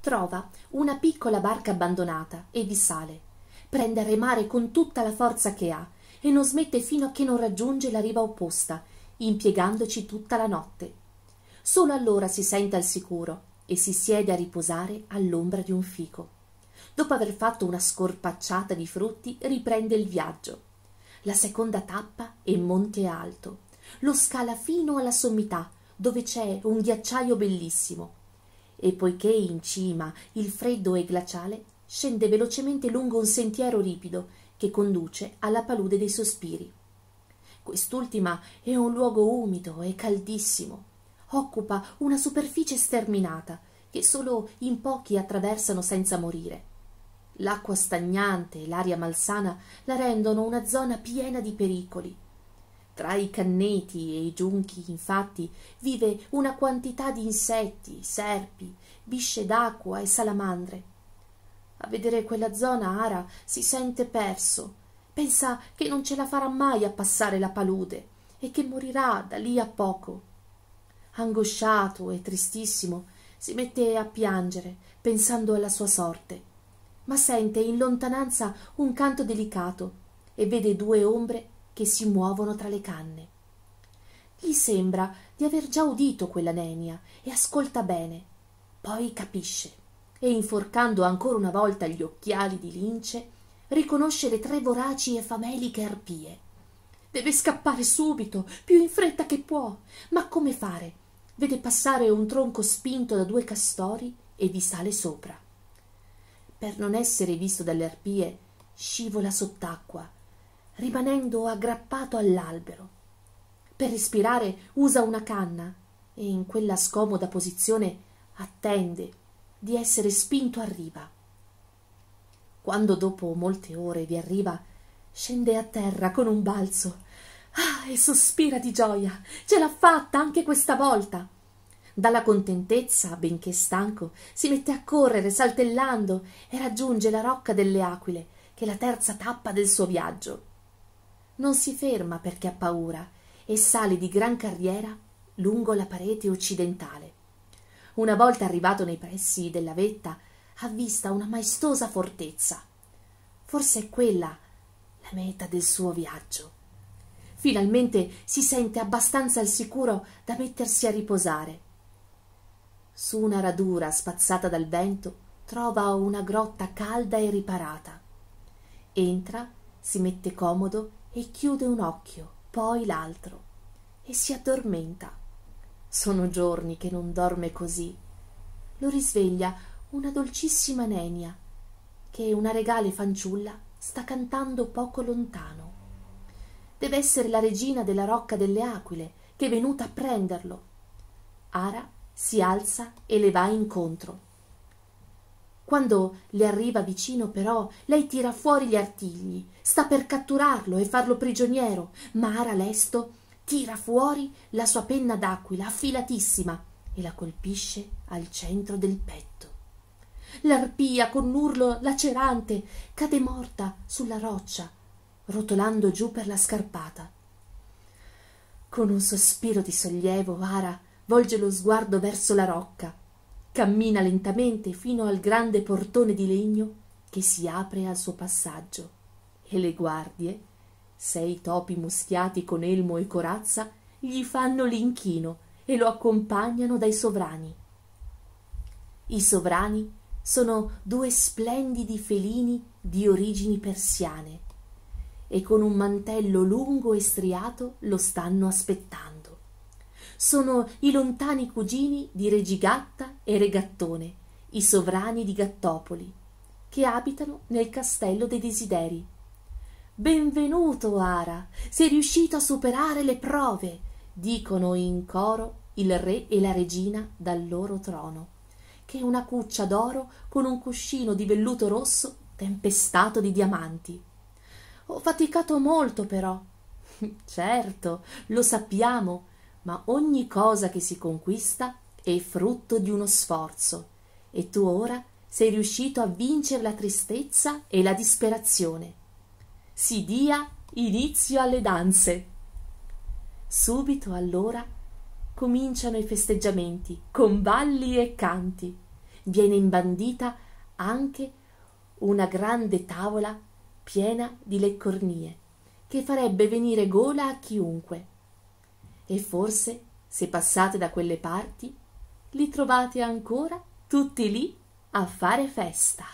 trova una piccola barca abbandonata e vi sale. Prende a remare con tutta la forza che ha e non smette fino a che non raggiunge la riva opposta impiegandoci tutta la notte. Solo allora si sente al sicuro e si siede a riposare all'ombra di un fico. Dopo aver fatto una scorpacciata di frutti riprende il viaggio. La seconda tappa è monte alto. Lo scala fino alla sommità dove c'è un ghiacciaio bellissimo e poiché in cima il freddo è glaciale scende velocemente lungo un sentiero ripido che conduce alla palude dei sospiri. Quest'ultima è un luogo umido e caldissimo. Occupa una superficie sterminata che solo in pochi attraversano senza morire. L'acqua stagnante e l'aria malsana la rendono una zona piena di pericoli tra i canneti e i giunchi infatti vive una quantità di insetti serpi bisce d'acqua e salamandre. A vedere quella zona ara si sente perso. Pensa che non ce la farà mai a passare la palude e che morirà da lì a poco. Angosciato e tristissimo si mette a piangere pensando alla sua sorte. Ma sente in lontananza un canto delicato e vede due ombre che si muovono tra le canne. Gli sembra di aver già udito quella nenia e ascolta bene poi capisce e inforcando ancora una volta gli occhiali di lince riconosce le tre voraci e fameliche arpie. Deve scappare subito più in fretta che può ma come fare? Vede passare un tronco spinto da due castori e vi sale sopra. Per non essere visto dalle arpie scivola sott'acqua rimanendo aggrappato all'albero. Per respirare usa una canna e in quella scomoda posizione attende di essere spinto a riva. Quando dopo molte ore vi arriva scende a terra con un balzo. Ah e sospira di gioia. Ce l'ha fatta anche questa volta. Dalla contentezza benché stanco si mette a correre saltellando e raggiunge la rocca delle aquile che è la terza tappa del suo viaggio non si ferma perché ha paura e sale di gran carriera lungo la parete occidentale. Una volta arrivato nei pressi della vetta avvista una maestosa fortezza. Forse è quella la meta del suo viaggio. Finalmente si sente abbastanza al sicuro da mettersi a riposare. Su una radura spazzata dal vento trova una grotta calda e riparata. Entra si mette comodo e chiude un occhio poi l'altro e si addormenta. Sono giorni che non dorme così. Lo risveglia una dolcissima nenia che una regale fanciulla sta cantando poco lontano. Deve essere la regina della rocca delle aquile che è venuta a prenderlo. Ara si alza e le va incontro quando le arriva vicino però lei tira fuori gli artigli sta per catturarlo e farlo prigioniero. Ma ara lesto tira fuori la sua penna d'aquila affilatissima e la colpisce al centro del petto. L'arpia con un urlo lacerante cade morta sulla roccia rotolando giù per la scarpata. Con un sospiro di sollievo ara volge lo sguardo verso la rocca cammina lentamente fino al grande portone di legno che si apre al suo passaggio e le guardie sei topi muschiati con elmo e corazza gli fanno l'inchino e lo accompagnano dai sovrani. I sovrani sono due splendidi felini di origini persiane e con un mantello lungo e striato lo stanno aspettando sono i lontani cugini di regigatta e regattone i sovrani di gattopoli che abitano nel castello dei desideri. Benvenuto ara sei riuscito a superare le prove dicono in coro il re e la regina dal loro trono che è una cuccia d'oro con un cuscino di velluto rosso tempestato di diamanti. Ho faticato molto però. Certo lo sappiamo ma ogni cosa che si conquista è frutto di uno sforzo. E tu ora sei riuscito a vincere la tristezza e la disperazione. Si dia inizio alle danze. Subito allora cominciano i festeggiamenti con balli e canti. Viene imbandita anche una grande tavola piena di leccornie che farebbe venire gola a chiunque e forse se passate da quelle parti li trovate ancora tutti lì a fare festa